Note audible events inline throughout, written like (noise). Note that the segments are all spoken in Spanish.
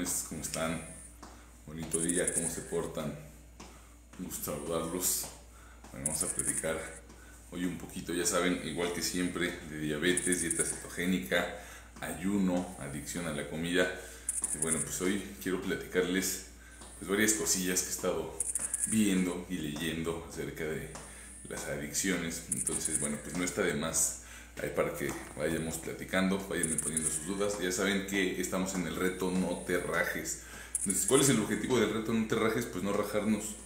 ¿Cómo están? Bonito día, ¿cómo se portan? Un gusto saludarlos. Bueno, vamos a platicar hoy un poquito, ya saben, igual que siempre, de diabetes, dieta cetogénica, ayuno, adicción a la comida. Y bueno, pues hoy quiero platicarles pues, varias cosillas que he estado viendo y leyendo acerca de las adicciones. Entonces, bueno, pues no está de más ahí para que vayamos platicando, vayan poniendo sus dudas. Ya saben que estamos en el reto No te rajes. Entonces, ¿cuál es el objetivo del reto No te rajes? Pues no rajarnos,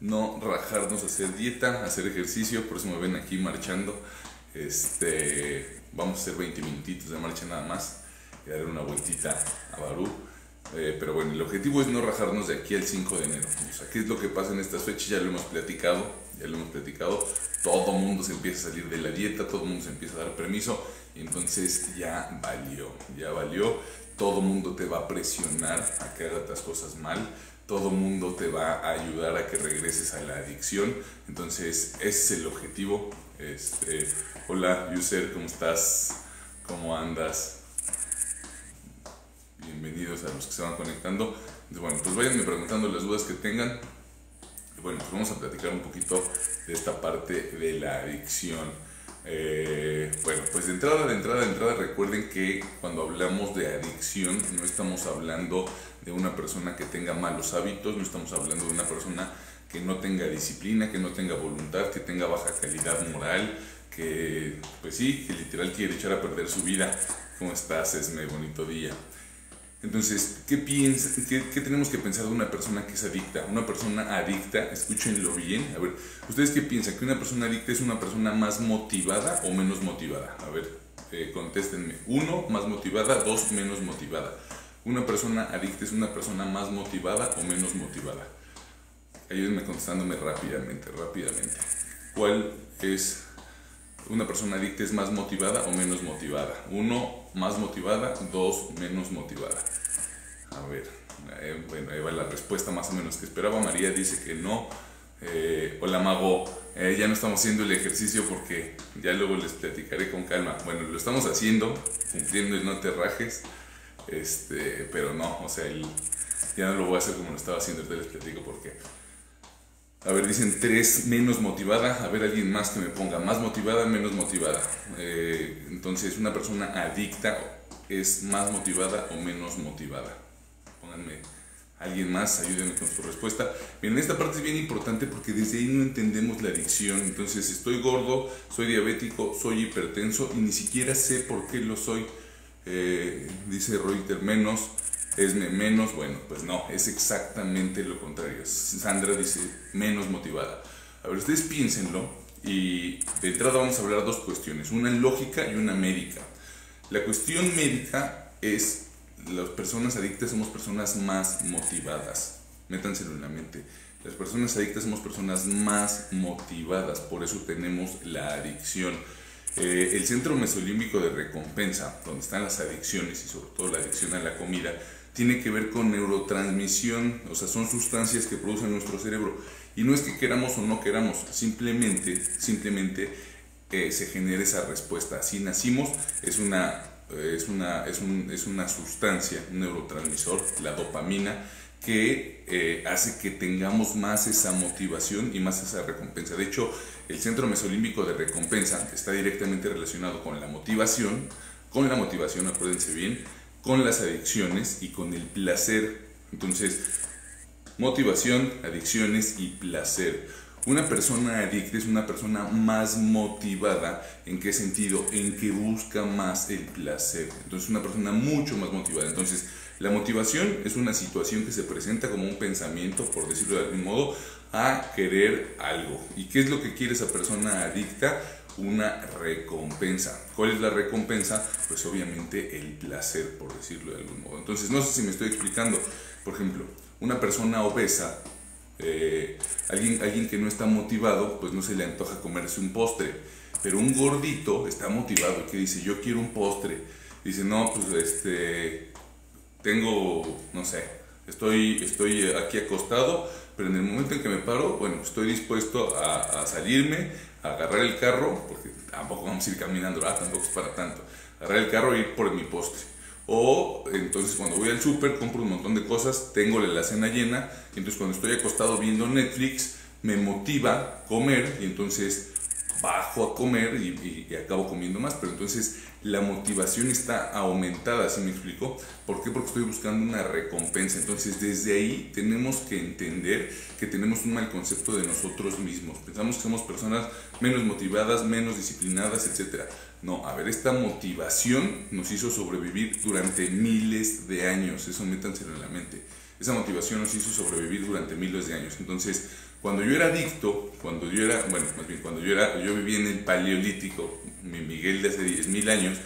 no rajarnos, hacer dieta, hacer ejercicio, por eso me ven aquí marchando. Este, vamos a hacer 20 minutitos de marcha nada más y dar una vueltita a Barú. Eh, pero bueno, el objetivo es no rajarnos de aquí al 5 de enero. O sea, ¿qué es lo que pasa en estas fechas? Ya lo hemos platicado, ya lo hemos platicado. Todo mundo se empieza a salir de la dieta, todo mundo se empieza a dar permiso. Entonces ya valió, ya valió. Todo mundo te va a presionar a que hagas las cosas mal. Todo mundo te va a ayudar a que regreses a la adicción. Entonces, ese es el objetivo. Este, hola, user, ¿cómo estás? ¿Cómo andas? bienvenidos a los que se van conectando. bueno, pues vayanme preguntando las dudas que tengan. Bueno, pues vamos a platicar un poquito de esta parte de la adicción. Eh, bueno, pues de entrada, de entrada, de entrada, recuerden que cuando hablamos de adicción no estamos hablando de una persona que tenga malos hábitos, no estamos hablando de una persona que no tenga disciplina, que no tenga voluntad, que tenga baja calidad moral, que pues sí, que literal quiere echar a perder su vida. ¿Cómo estás, Esme? Bonito día. Entonces, ¿qué, piensa, qué, tenemos que pensar de una persona que es adicta? Una persona adicta, escúchenlo bien, a ver, ¿ustedes qué piensan? ¿Que una persona adicta es una persona más motivada o menos motivada? A ver, eh, contéstenme. Uno, más motivada, dos, menos motivada. ¿Una persona adicta es una persona más motivada o menos motivada? Ayúdenme contestándome rápidamente, rápidamente. ¿Cuál es una persona adicta es más motivada o menos motivada. Uno, más motivada, dos, menos motivada. A ver, eh, bueno, ahí va la respuesta más o menos que esperaba. María dice que no. Eh, hola Mago, eh, ya no estamos haciendo el ejercicio porque ya luego les platicaré con calma. Bueno, lo estamos haciendo, cumpliendo el no te rajes, este, pero no, o sea, ya no lo voy a hacer como lo estaba haciendo, ahorita les platico por qué. A ver, dicen tres menos motivada. A ver, alguien más que me ponga más motivada, menos motivada. Eh, entonces, una persona adicta es más motivada o menos motivada. Pónganme alguien más, ayúdenme con su respuesta. Bien, esta parte es bien importante porque desde ahí no entendemos la adicción. Entonces, estoy gordo, soy diabético, soy hipertenso y ni siquiera sé por qué lo soy. Eh, dice Reuter menos es menos, bueno, pues no, es exactamente lo contrario. Sandra dice menos motivada. A ver, ustedes piénsenlo y de entrada vamos a hablar dos cuestiones, una lógica y una médica. La cuestión médica es las personas adictas somos personas más motivadas. Métanselo en la mente. Las personas adictas somos personas más motivadas, por eso tenemos la adicción. Eh, el centro mesolímbico de recompensa, donde están las adicciones y sobre todo la adicción a la comida, tiene que ver con neurotransmisión, o sea, son sustancias que producen nuestro cerebro. Y no es que queramos o no queramos, simplemente, simplemente eh, se genera esa respuesta. Así nacimos, es una, es una, es un, es una sustancia, un neurotransmisor, la dopamina, que eh, hace que tengamos más esa motivación y más esa recompensa. De hecho, el centro mesolímbico de recompensa está directamente relacionado con la motivación, con la motivación, acuérdense bien, con las adicciones y con el placer. Entonces, motivación, adicciones y placer. Una persona adicta es una persona más motivada. ¿En qué sentido? En que busca más el placer. Entonces, una persona mucho más motivada. Entonces, la motivación es una situación que se presenta como un pensamiento, por decirlo de algún modo, a querer algo. ¿Y qué es lo que quiere esa persona adicta? Una recompensa. ¿Cuál es la recompensa? Pues obviamente el placer, por decirlo de algún modo. Entonces, no sé si me estoy explicando. Por ejemplo, una persona obesa, eh, alguien, alguien que no está motivado, pues no se le antoja comerse un postre. Pero un gordito está motivado y que dice, yo quiero un postre. Dice, no, pues este, tengo, no sé, estoy, estoy aquí acostado, pero en el momento en que me paro, bueno, estoy dispuesto a, a salirme, agarrar el carro, porque tampoco vamos a ir caminando, tampoco es para tanto, agarrar el carro e ir por mi postre. O entonces cuando voy al súper compro un montón de cosas, tengo la cena llena, y entonces cuando estoy acostado viendo Netflix me motiva comer y entonces bajo a comer y, y, acabo comiendo más, pero entonces la motivación está aumentada, ¿sí me explico? ¿Por qué? Porque estoy buscando una recompensa. Entonces desde ahí tenemos que entender que tenemos un mal concepto de nosotros mismos. Pensamos que somos personas menos motivadas, menos disciplinadas, etc. No, a ver, esta motivación nos hizo sobrevivir durante miles de años, eso métanselo en la mente. Esa motivación nos hizo sobrevivir durante miles de años. Entonces, cuando yo era adicto, cuando yo era, bueno, más bien, cuando yo era, yo vivía en el paleolítico, mi Miguel de hace 10.000 años,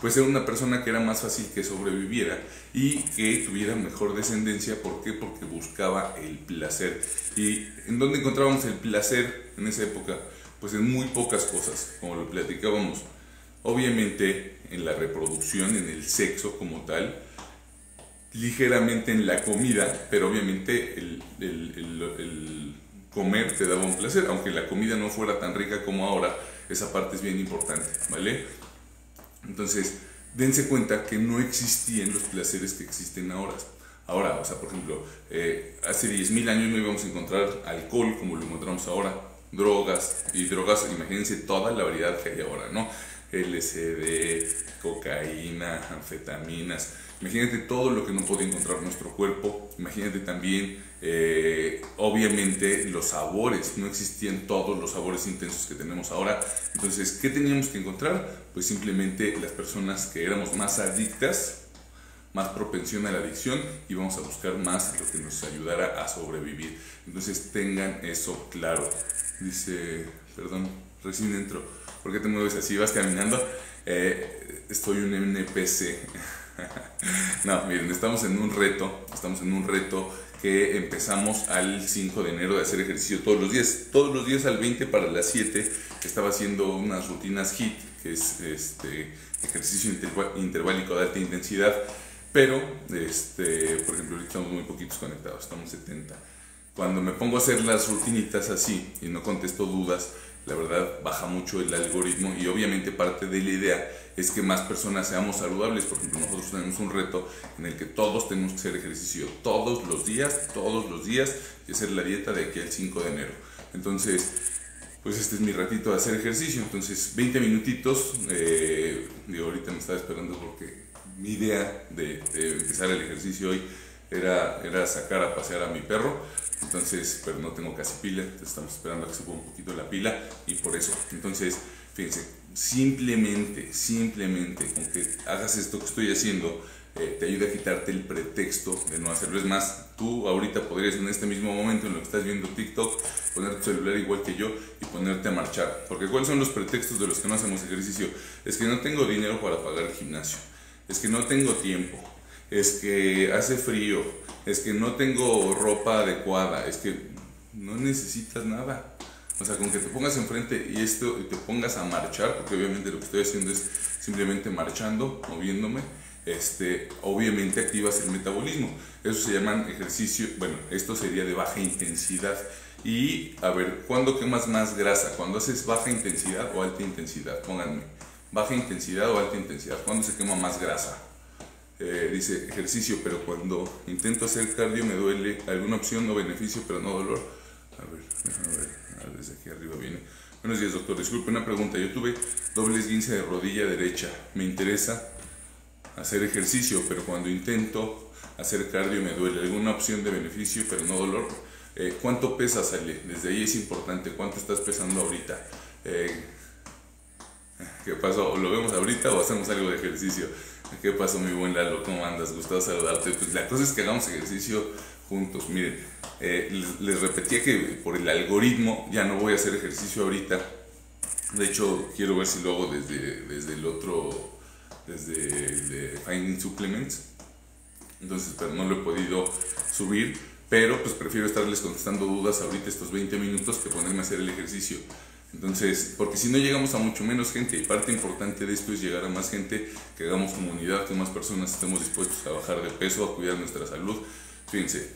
pues era una persona que era más fácil que sobreviviera y que tuviera mejor descendencia. ¿Por qué? Porque buscaba el placer. ¿Y en dónde encontrábamos el placer en esa época? Pues en muy pocas cosas, como lo platicábamos. Obviamente en la reproducción, en el sexo como tal, ligeramente en la comida, pero obviamente el, el, el comer te daba un placer, aunque la comida no fuera tan rica como ahora, esa parte es bien importante, ¿vale? Entonces, dense cuenta que no existían los placeres que existen ahora. Ahora, o sea, por ejemplo, eh, hace 10.000 años no íbamos a encontrar alcohol como lo encontramos ahora, drogas, y drogas, imagínense toda la variedad que hay ahora, ¿no? LSD, cocaína, anfetaminas, imagínate todo lo que no puede encontrar nuestro cuerpo, imagínate también eh, obviamente los sabores, no existían todos los sabores intensos que tenemos ahora. Entonces, ¿qué teníamos que encontrar? Pues simplemente las personas que éramos más adictas, más propensión a la adicción y vamos a buscar más lo que nos ayudara a sobrevivir. Entonces, tengan eso claro. Dice, perdón, recién entro. ¿Por qué te mueves así? ¿Vas caminando? Eh, estoy un NPC. (laughs) no, miren, estamos en un reto, estamos en un reto que empezamos al 5 de enero de hacer ejercicio todos los días. Todos los días al 20 para las 7 estaba haciendo unas rutinas HIT, que es este, ejercicio intervalico de alta intensidad, pero, este, por ejemplo, ahorita estamos muy poquitos conectados, estamos 70. Cuando me pongo a hacer las rutinitas así y no contesto dudas, la verdad baja mucho el algoritmo y obviamente parte de la idea es que más personas seamos saludables. Por ejemplo, nosotros tenemos un reto en el que todos tenemos que hacer ejercicio todos los días, todos los días y hacer la dieta de aquí al 5 de enero. Entonces, pues este es mi ratito de hacer ejercicio. Entonces, 20 minutitos. Eh, digo, ahorita me estaba esperando porque mi idea de, de empezar el ejercicio hoy era, era sacar a pasear a mi perro. Entonces, pero no tengo casi pila, estamos esperando a que ponga un poquito la pila y por eso. Entonces, fíjense, simplemente, simplemente con que hagas esto que estoy haciendo, eh, te ayuda a quitarte el pretexto de no hacerlo. Es más, tú ahorita podrías en este mismo momento en lo que estás viendo TikTok, poner tu celular igual que yo y ponerte a marchar. Porque ¿cuáles son los pretextos de los que no hacemos ejercicio? Es que no tengo dinero para pagar el gimnasio, es que no tengo tiempo, es que hace frío, es que no tengo ropa adecuada, es que no necesitas nada. O sea, con que te pongas enfrente y esto y te pongas a marchar, porque obviamente lo que estoy haciendo es simplemente marchando, moviéndome, este, obviamente activas el metabolismo. Eso se llaman ejercicio, bueno, esto sería de baja intensidad. Y a ver, ¿cuándo quemas más grasa? ¿Cuando haces baja intensidad o alta intensidad? Pónganme, baja intensidad o alta intensidad. ¿Cuándo se quema más grasa? Eh, dice ejercicio, pero cuando intento hacer cardio me duele. ¿Alguna opción o beneficio, pero no dolor? A ver, déjame ver. desde aquí arriba viene. Buenos días, doctor. Disculpe una pregunta. Yo tuve doble esguince de rodilla derecha. Me interesa hacer ejercicio, pero cuando intento hacer cardio me duele. ¿Alguna opción de beneficio, pero no dolor? Eh, ¿Cuánto pesas, Ale? Desde ahí es importante. ¿Cuánto estás pesando ahorita? Eh, ¿Qué pasó? ¿Lo vemos ahorita o hacemos algo de ejercicio? ¿Qué pasó, mi buen Lalo? ¿Cómo andas? Gustavo saludarte. Pues la cosa es que hagamos ejercicio juntos. Miren, eh, les, repetía que por el algoritmo ya no voy a hacer ejercicio ahorita. De hecho, quiero ver si lo hago desde, desde el otro, desde Finding Supplements. Entonces, pero no lo he podido subir. Pero pues prefiero estarles contestando dudas ahorita estos 20 minutos que ponerme a hacer el ejercicio. Entonces, porque si no llegamos a mucho menos gente, y parte importante de esto es llegar a más gente, que hagamos comunidad, que más personas estemos dispuestos a bajar de peso, a cuidar nuestra salud. Fíjense,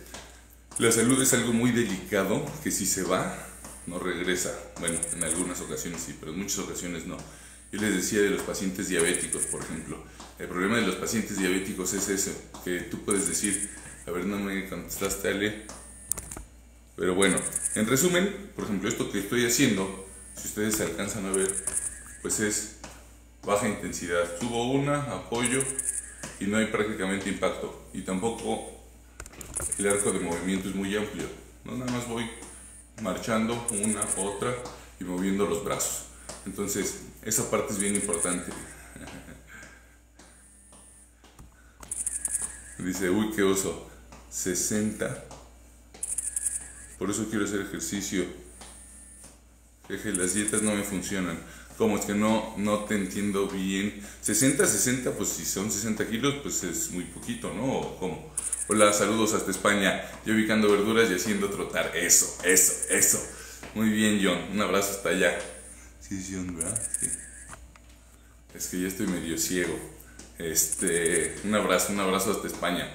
la salud es algo muy delicado que si se va, no regresa. Bueno, en algunas ocasiones sí, pero en muchas ocasiones no. Yo les decía de los pacientes diabéticos, por ejemplo. El problema de los pacientes diabéticos es eso, que tú puedes decir, a ver, no me contestaste, Ale. Pero bueno, en resumen, por ejemplo, esto que estoy haciendo, si ustedes se alcanzan a ver, pues es baja intensidad. Subo una, apoyo y no hay prácticamente impacto. Y tampoco el arco de movimiento es muy amplio. No nada más voy marchando una, otra y moviendo los brazos. Entonces, esa parte es bien importante. (laughs) Dice, uy, qué oso. 60. Por eso quiero hacer ejercicio. Jeje, las dietas no me funcionan. Como es que no, no te entiendo bien. 60, 60, pues si son 60 kilos, pues es muy poquito, ¿no? ¿O. Hola, saludos hasta España. Yo ubicando verduras y haciendo trotar. Eso, eso, eso. Muy bien, John. Un abrazo hasta allá. Sí, John, ¿verdad? Sí. Es que ya estoy medio ciego. Este, un abrazo, un abrazo hasta España.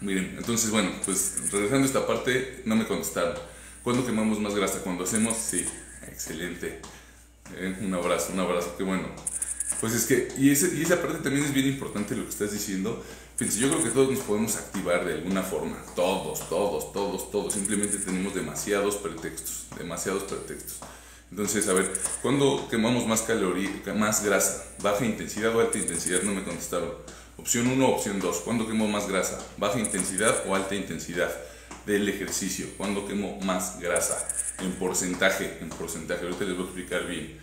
Miren, entonces, bueno, pues regresando a esta parte, no me contestaron. ¿Cuándo quemamos más grasa? Cuando hacemos, sí, excelente. Eh, un abrazo, un abrazo, qué bueno. Pues es que, y, esa parte también es bien importante lo que estás diciendo. Fíjense, yo creo que todos nos podemos activar de alguna forma. Todos, todos, todos, todos. Simplemente tenemos demasiados pretextos, demasiados pretextos. Entonces, a ver, ¿cuándo quemamos más caloría, más grasa? ¿Baja intensidad o alta intensidad? No me contestaron. Opción 1, opción 2. ¿Cuándo quemo más grasa? ¿Baja intensidad o alta intensidad del ejercicio? ¿Cuándo quemo más grasa? En porcentaje, en porcentaje. Ahorita les voy a explicar bien.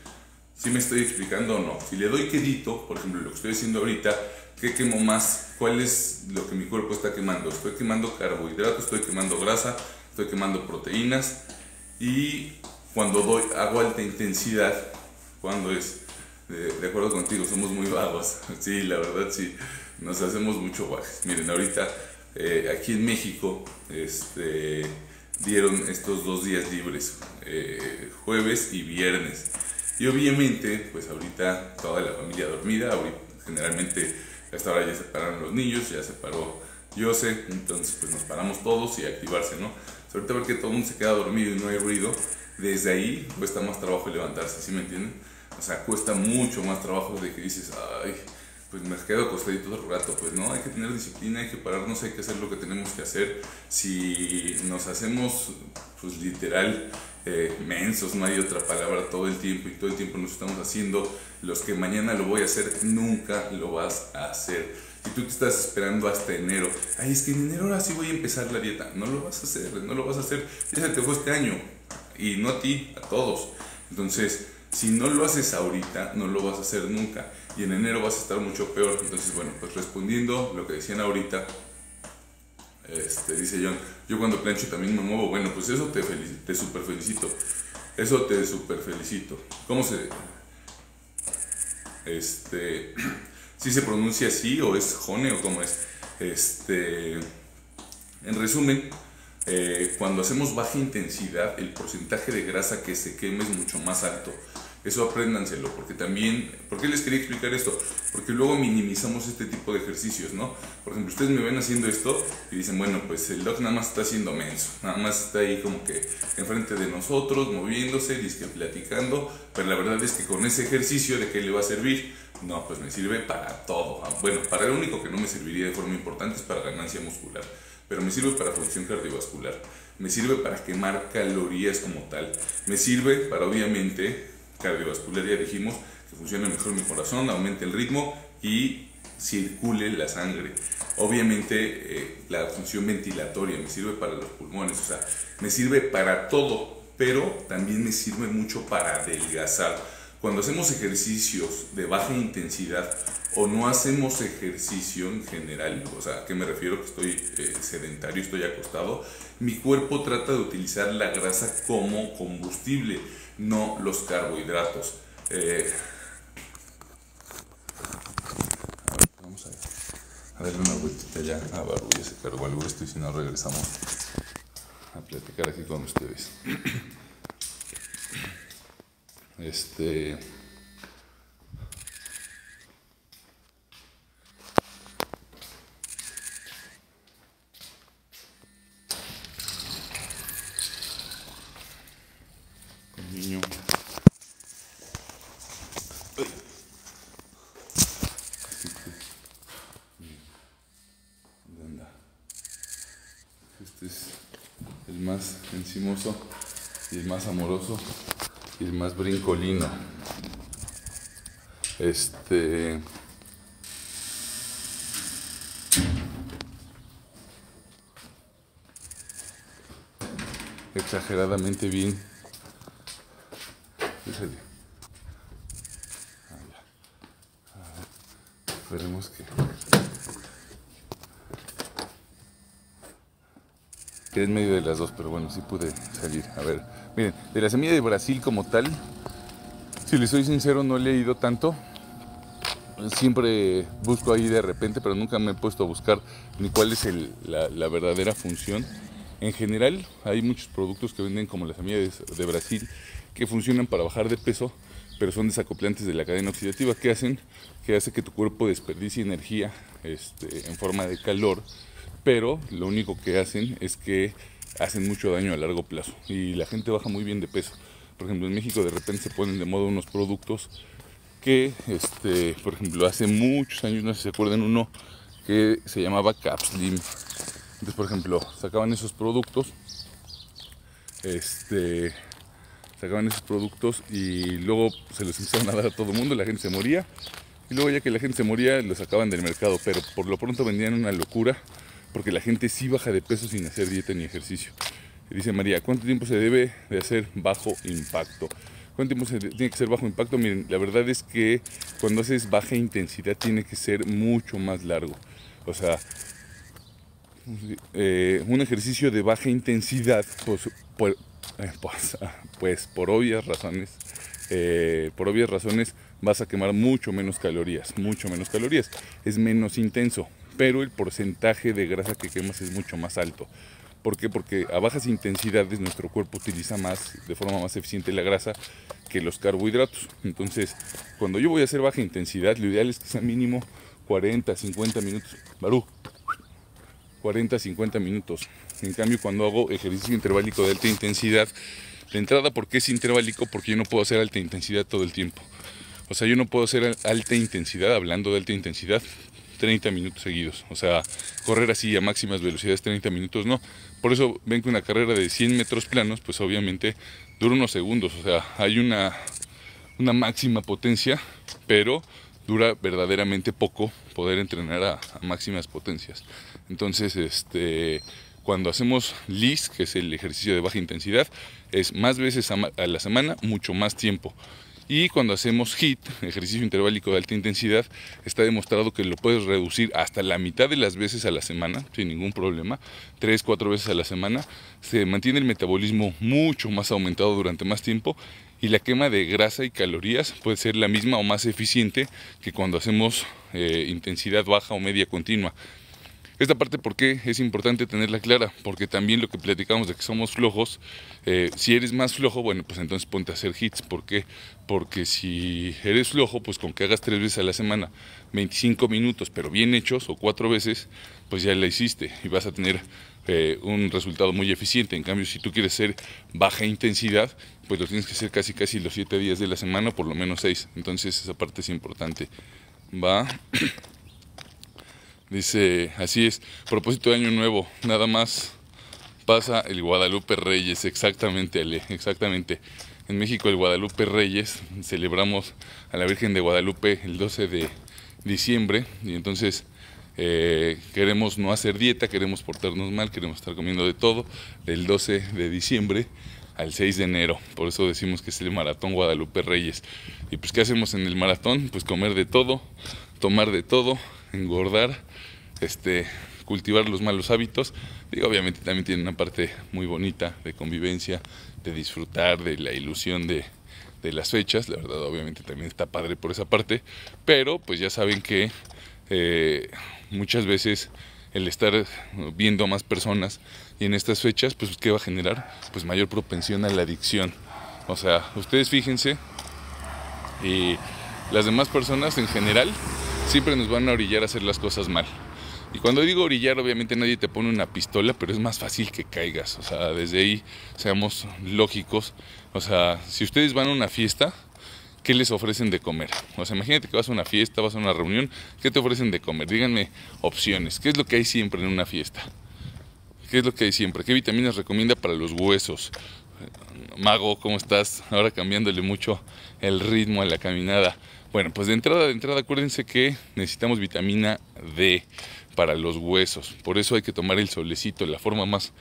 Si me estoy explicando o no. Si le doy quedito, por ejemplo, lo que estoy haciendo ahorita, ¿qué quemo más? ¿Cuál es lo que mi cuerpo está quemando? Estoy quemando carbohidratos, estoy quemando grasa, estoy quemando proteínas. Y cuando doy, hago alta intensidad, cuando es, de, de acuerdo contigo, somos muy vagos. (laughs) Sí, la verdad sí, nos hacemos mucho guajes. Miren, ahorita eh, aquí en México este, dieron estos dos días libres, eh, jueves y viernes. Y obviamente, pues ahorita toda la familia dormida, generalmente a esta hora ya se pararon los niños, ya se paró Jose, entonces pues nos paramos todos y activarse, ¿no? Ahorita ver que todo el mundo se queda dormido y no hay ruido, desde ahí cuesta más trabajo levantarse, ¿sí me entienden? O sea, cuesta mucho más trabajo de que dices, ay, pues me quedo acostadito todo el rato, pues no, hay que tener disciplina, hay que pararnos, hay que hacer lo que tenemos que hacer. Si nos hacemos, pues literal, eh, mensos, no hay otra palabra, todo el tiempo y todo el tiempo nos estamos haciendo, los que mañana lo voy a hacer, nunca lo vas a hacer. Si tú te estás esperando hasta enero, ay, es que en enero ahora sí voy a empezar la dieta, no lo vas a hacer, no lo vas a hacer, ya se te fue este año, y no a ti, a todos. Entonces, si no lo haces ahorita, no lo vas a hacer nunca. Y en enero vas a estar mucho peor. Entonces, bueno, pues respondiendo lo que decían ahorita, este, dice John, yo cuando plancho también me muevo. Bueno, pues eso te, te super felicito. Eso te super felicito. ¿Cómo se...? Este... (clears throat) Si se pronuncia así o es jone o cómo es. Este... En resumen, eh, cuando hacemos baja intensidad, el porcentaje de grasa que se quema es mucho más alto. Eso apréndanselo, porque también, ¿por qué les quería explicar esto? Porque luego minimizamos este tipo de ejercicios, ¿no? Por ejemplo, ustedes me ven haciendo esto y dicen, bueno, pues el doc nada más está haciendo menso, nada más está ahí como que enfrente de nosotros, moviéndose, que platicando, pero la verdad es que con ese ejercicio, ¿de qué le va a servir? No, pues me sirve para todo. Bueno, para el único que no me serviría de forma importante es para ganancia muscular pero me sirve para función cardiovascular, me sirve para quemar calorías como tal, me sirve para obviamente cardiovascular, ya dijimos, que funcione mejor mi corazón, aumente el ritmo y circule la sangre. Obviamente eh, la función ventilatoria me sirve para los pulmones, o sea, me sirve para todo, pero también me sirve mucho para adelgazar. Cuando hacemos ejercicios de baja intensidad o no hacemos ejercicio en general, o sea, ¿a qué me refiero? Que estoy eh, sedentario, estoy acostado, mi cuerpo trata de utilizar la grasa como combustible, no los carbohidratos. Eh, a ver, vamos a, darle una vueltita ya a Baru, ya se cargó algo esto y si no regresamos a platicar aquí con ustedes. Este... niño. Uy. Este es el más encimoso y el amoroso y el más brincolino. Este. Exageradamente bien. Fíjate. Esperemos que. Quedé en medio de las dos, pero bueno, sí pude salir. A ver, miren, de la semilla de Brasil como tal, si les soy sincero, no he leído tanto. Siempre busco ahí de repente, pero nunca me he puesto a buscar ni cuál es la, verdadera función. En general, hay muchos productos que venden como la semilla de, Brasil que funcionan para bajar de peso, pero son desacoplantes de la cadena oxidativa. ¿Qué hacen? Que hace que tu cuerpo desperdicie energía este, en forma de calor, pero lo único que hacen es que hacen mucho daño a largo plazo y la gente baja muy bien de peso. Por ejemplo, en México de repente se ponen de moda unos productos que, este, por ejemplo, hace muchos años, no sé si se acuerdan uno, que se llamaba Capslim. Entonces, por ejemplo, sacaban esos productos, este, sacaban esos productos y luego se los empezaron a dar a todo el mundo, la gente se moría. Y luego ya que la gente se moría, los sacaban del mercado, pero por lo pronto vendían una locura, porque la gente sí baja de peso sin hacer dieta ni ejercicio. Dice María, ¿cuánto tiempo se debe de hacer bajo impacto? ¿Cuánto tiempo se tiene que ser bajo impacto? Miren, la verdad es que cuando haces baja intensidad tiene que ser mucho más largo. O sea, eh, un ejercicio de baja intensidad, pues, por, eh, pues, (laughs) pues, obvias razones, eh, por obvias razones vas a quemar mucho menos calorías, mucho menos calorías, es menos intenso, pero el porcentaje de grasa que quemas es mucho más alto. ¿Por qué? Porque a bajas intensidades nuestro cuerpo utiliza más, de forma más eficiente la grasa que los carbohidratos. Entonces, cuando yo voy a hacer baja intensidad, lo ideal es que sea mínimo 40, 50 minutos. Barú, 40, 50 minutos. En cambio, cuando hago ejercicio interválico de alta intensidad, de entrada, ¿por qué es interválico? Porque yo no puedo hacer alta intensidad todo el tiempo. O sea, yo no puedo hacer alta intensidad, hablando de alta intensidad, 30 minutos seguidos. O sea, correr así a máximas velocidades 30 minutos, no. Por eso ven que una carrera de 100 metros planos, pues obviamente dura unos segundos. O sea, hay una, una máxima potencia, pero dura verdaderamente poco poder entrenar a, a máximas potencias. Entonces, este, cuando hacemos LIS, que es el ejercicio de baja intensidad, es más veces a, la semana, mucho más tiempo. Y cuando hacemos HIT, ejercicio interválico de alta intensidad, está demostrado que lo puedes reducir hasta la mitad de las veces a la semana, sin ningún problema, tres, cuatro veces a la semana. Se mantiene el metabolismo mucho más aumentado durante más tiempo y la quema de grasa y calorías puede ser la misma o más eficiente que cuando hacemos eh, intensidad baja o media continua. Esta parte, ¿por qué es importante tenerla clara? Porque también lo que platicamos de que somos flojos, eh, si eres más flojo, bueno, pues entonces ponte a hacer hits. ¿Por qué? Porque si eres flojo, pues con que hagas tres veces a la semana, 25 minutos, pero bien hechos, o cuatro veces, pues ya la hiciste y vas a tener eh, un resultado muy eficiente. En cambio, si tú quieres ser baja intensidad, pues lo tienes que hacer casi casi los siete días de la semana, por lo menos seis. Entonces esa parte es importante. Va. Dice, así es, propósito de año nuevo, nada más pasa el Guadalupe Reyes, exactamente, Ale, exactamente. En México el Guadalupe Reyes celebramos a la Virgen de Guadalupe el 12 de diciembre y entonces eh, queremos no hacer dieta, queremos portarnos mal, queremos estar comiendo de todo del 12 de diciembre al 6 de enero. Por eso decimos que es el maratón Guadalupe Reyes. Y pues ¿qué hacemos en el maratón? Pues comer de todo, tomar de todo, engordar, este, cultivar los malos hábitos. Y obviamente también tiene una parte muy bonita de convivencia, de disfrutar de la ilusión de, de las fechas. La verdad, obviamente también está padre por esa parte. Pero pues ya saben que eh, muchas veces el estar viendo a más personas y en estas fechas, pues ¿qué va a generar? Pues mayor propensión a la adicción. O sea, ustedes fíjense y las demás personas en general siempre nos van a orillar a hacer las cosas mal. Y cuando digo orillar, obviamente nadie te pone una pistola, pero es más fácil que caigas. O sea, desde ahí seamos lógicos. O sea, si ustedes van a una fiesta, ¿qué les ofrecen de comer? O sea, imagínate que vas a una fiesta, vas a una reunión, ¿qué te ofrecen de comer? Díganme opciones. ¿Qué es lo que hay siempre en una fiesta? ¿qué es lo que hay siempre? ¿Qué vitaminas recomienda para los huesos? Mago, ¿cómo estás? Ahora cambiándole mucho el ritmo a la caminada. Bueno, pues de entrada, de entrada, acuérdense que necesitamos vitamina D para los huesos. Por eso hay que tomar el solecito. La forma más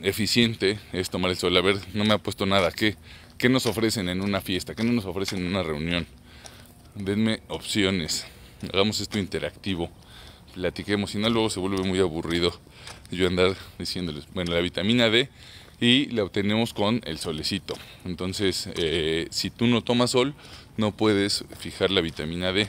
eficiente es tomar el sol. A ver, no me ha puesto nada. ¿Qué, qué nos ofrecen en una fiesta? ¿Qué no nos ofrecen en una reunión? Denme opciones. Hagamos esto interactivo. Platiquemos. Si no, luego se vuelve muy aburrido yo andar diciéndoles. Bueno, la vitamina D y la obtenemos con el solecito. Entonces, eh, si tú no tomas sol, no puedes fijar la vitamina D.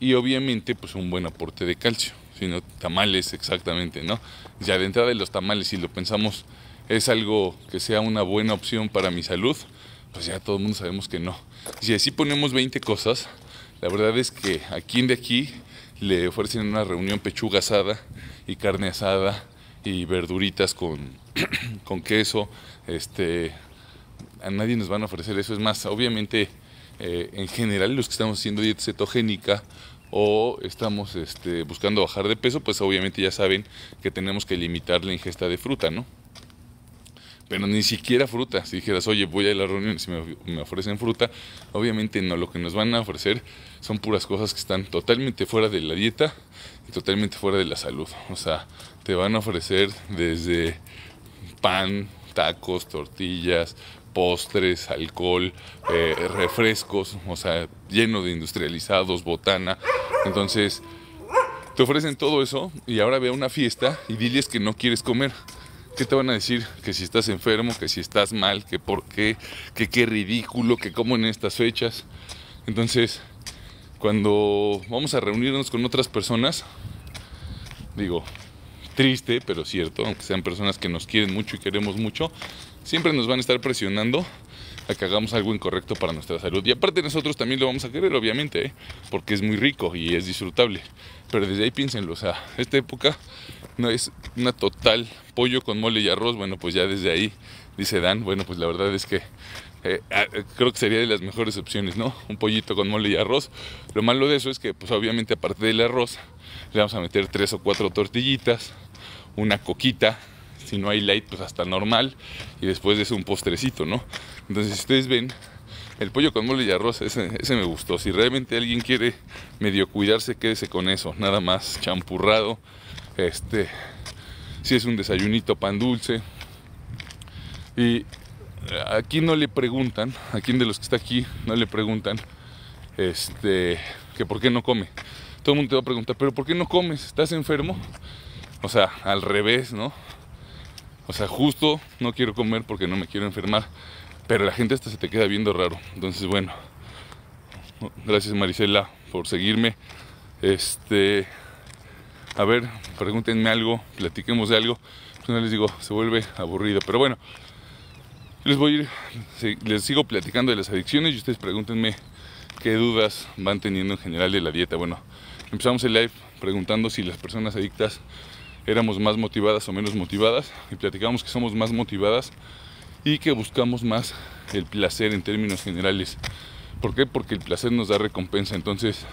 Y obviamente, pues un buen aporte de calcio, sino tamales exactamente, ¿no? Ya de entrada de los tamales, si lo pensamos, es algo que sea una buena opción para mi salud, pues ya todo el mundo sabemos que no. Si así ponemos 20 cosas, la verdad es que aquí de aquí le ofrecen una reunión pechuga asada y carne asada y verduritas con, (clears throat) con queso. Este, a nadie nos van a ofrecer eso. Es más, obviamente, eh, en general, los que estamos haciendo dieta cetogénica o estamos este, buscando bajar de peso, pues obviamente ya saben que tenemos que limitar la ingesta de fruta, ¿no? Pero ni siquiera fruta. Si dijeras, oye, voy a la reunión y si me, me ofrecen fruta, obviamente no. Lo que nos van a ofrecer son puras cosas que están totalmente fuera de la dieta y totalmente fuera de la salud. O sea, te van a ofrecer desde pan, tacos, tortillas, postres, alcohol, eh, refrescos, o sea, lleno de industrializados, botana. Entonces, te ofrecen todo eso y ahora ve a una fiesta y diles que no quieres comer. ¿Qué te van a decir? Que si estás enfermo, que si estás mal, que por qué, que qué ridículo, que como en estas fechas. Entonces, cuando vamos a reunirnos con otras personas, digo, triste, pero cierto, aunque sean personas que nos quieren mucho y queremos mucho, siempre nos van a estar presionando a que hagamos algo incorrecto para nuestra salud. Y aparte nosotros también lo vamos a querer, obviamente, ¿eh? porque es muy rico y es disfrutable. Pero desde ahí piénsenlo, o sea, esta época no es una total pollo con mole y arroz. Bueno, pues ya desde ahí dice Dan, bueno, pues la verdad es que eh, ah, eh, creo que sería de las mejores opciones, ¿no? Un pollito con mole y arroz. Lo malo de eso es que, pues obviamente, aparte del arroz, le vamos a meter tres o cuatro tortillitas, una coquita, si no hay light, pues hasta normal, y después de eso un postrecito, ¿no? Entonces, si ustedes ven, el pollo con mole y arroz, ese, me gustó. Si realmente alguien quiere medio cuidarse, quédese con eso, nada más champurrado. Este, si es un desayunito, pan dulce. Y aquí no le preguntan, a quien de los que está aquí no le preguntan, este, que por qué no come. Todo el mundo te va a preguntar, pero ¿por qué no comes? ¿Estás enfermo? O sea, al revés, ¿no? O sea, justo no quiero comer porque no me quiero enfermar. Pero la gente hasta se te queda viendo raro. Entonces, bueno. Gracias Marisela por seguirme. Este. A ver, pregúntenme algo, platiquemos de algo. Pues no les digo, se vuelve aburrido. Pero bueno, les voy a ir, les sigo platicando de las adicciones y ustedes pregúntenme qué dudas van teniendo en general de la dieta. Bueno, empezamos el live preguntando si las personas adictas éramos más motivadas o menos motivadas y platicamos que somos más motivadas y que buscamos más el placer en términos generales. ¿Por qué? Porque el placer nos da recompensa. Entonces,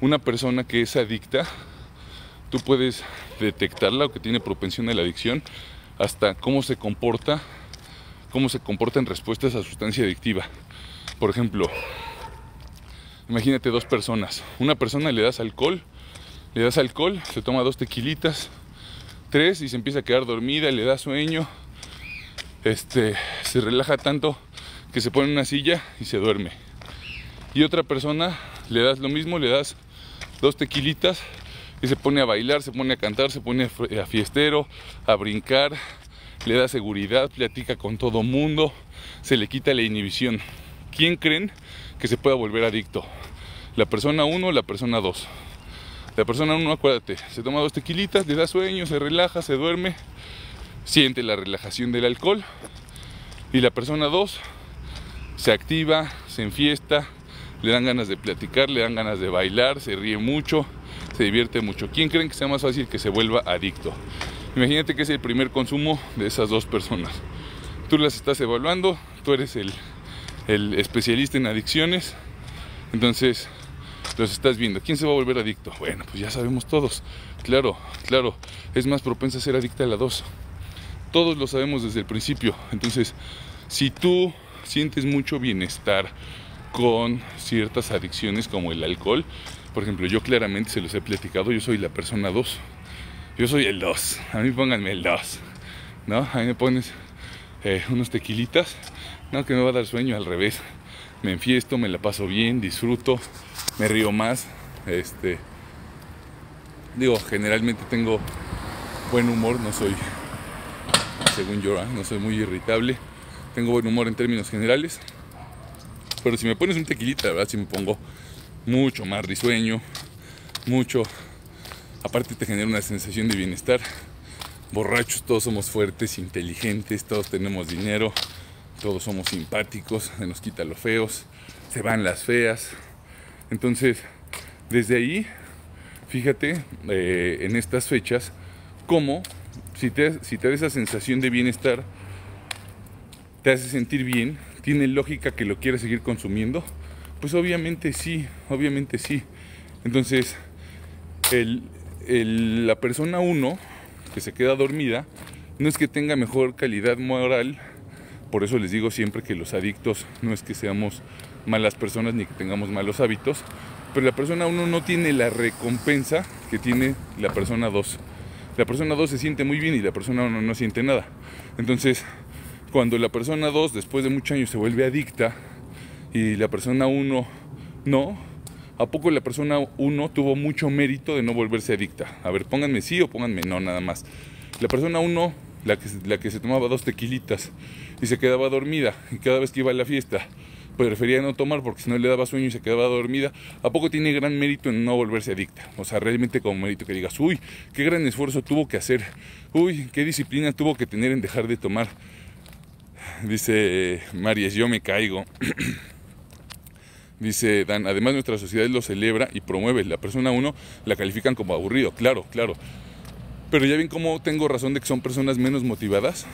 una persona que es adicta, tú puedes detectarla o que tiene propensión a la adicción hasta cómo se comporta cómo se comporta en respuesta a esa sustancia adictiva. Por ejemplo, imagínate dos personas. Una persona le das alcohol, le das alcohol, se toma dos tequilitas, tres y se empieza a quedar dormida, le da sueño, este, se relaja tanto que se pone en una silla y se duerme. Y otra persona le das lo mismo, le das dos tequilitas y se pone a bailar, se pone a cantar, se pone a fiestero, a brincar, le da seguridad, platica con todo mundo, se le quita la inhibición. ¿Quién creen que se pueda volver adicto? ¿La persona 1 o la persona 2? La persona 1, acuérdate, se toma dos tequilitas, le da sueño, se relaja, se duerme, siente la relajación del alcohol. Y la persona 2 se activa, se enfiesta, le dan ganas de platicar, le dan ganas de bailar, se ríe mucho, se divierte mucho. ¿Quién creen que sea más fácil que se vuelva adicto? Imagínate que es el primer consumo de esas dos personas. Tú las estás evaluando, tú eres el, especialista en adicciones. Entonces, los estás viendo. ¿Quién se va a volver adicto? Bueno, pues ya sabemos todos. Claro, claro, es más propensa a ser adicta a la 2. Todos lo sabemos desde el principio. Entonces, si tú sientes mucho bienestar con ciertas adicciones como el alcohol, por ejemplo, yo claramente se los he platicado, yo soy la persona 2. Yo soy el 2. A mí pónganme el 2. ¿No? A mí me pones eh, unos tequilitas. No, que me va a dar sueño, al revés. Me enfiesto, me la paso bien, disfruto, me río más. Este. Digo, generalmente tengo buen humor, no soy, según yo, ¿eh? no soy muy irritable. Tengo buen humor en términos generales. Pero si me pones un tequilita, verdad, si me pongo mucho más risueño, mucho. Aparte te genera una sensación de bienestar. Borrachos, todos somos fuertes, inteligentes, todos tenemos dinero, todos somos simpáticos, se nos quita los feos, se van las feas. Entonces, desde ahí, fíjate eh, en estas fechas, cómo si te, si te da esa sensación de bienestar, te hace sentir bien, tiene lógica que lo quieras seguir consumiendo pues obviamente sí, obviamente sí. Entonces, la persona 1 que se queda dormida no es que tenga mejor calidad moral, por eso les digo siempre que los adictos no es que seamos malas personas ni que tengamos malos hábitos, pero la persona 1 no tiene la recompensa que tiene la persona 2. La persona 2 se siente muy bien y la persona 1 no siente nada. Entonces, cuando la persona 2 después de muchos años se vuelve adicta, y la persona 1 no, ¿a poco la persona 1 tuvo mucho mérito de no volverse adicta? A ver, pónganme sí o pónganme no, nada más. La persona 1, la que, la que se tomaba dos tequilitas y se quedaba dormida, y cada vez que iba a la fiesta, prefería no tomar porque si no le daba sueño y se quedaba dormida, ¿a poco tiene gran mérito en no volverse adicta? O sea, realmente como mérito que digas, uy, qué gran esfuerzo tuvo que hacer, uy, qué disciplina tuvo que tener en dejar de tomar. Dice Maries, yo me caigo. (clears throat) Dice Dan, además nuestra sociedad lo celebra y promueve. La persona uno la califican como aburrido, claro, claro. Pero ya ven cómo tengo razón de que son personas menos motivadas.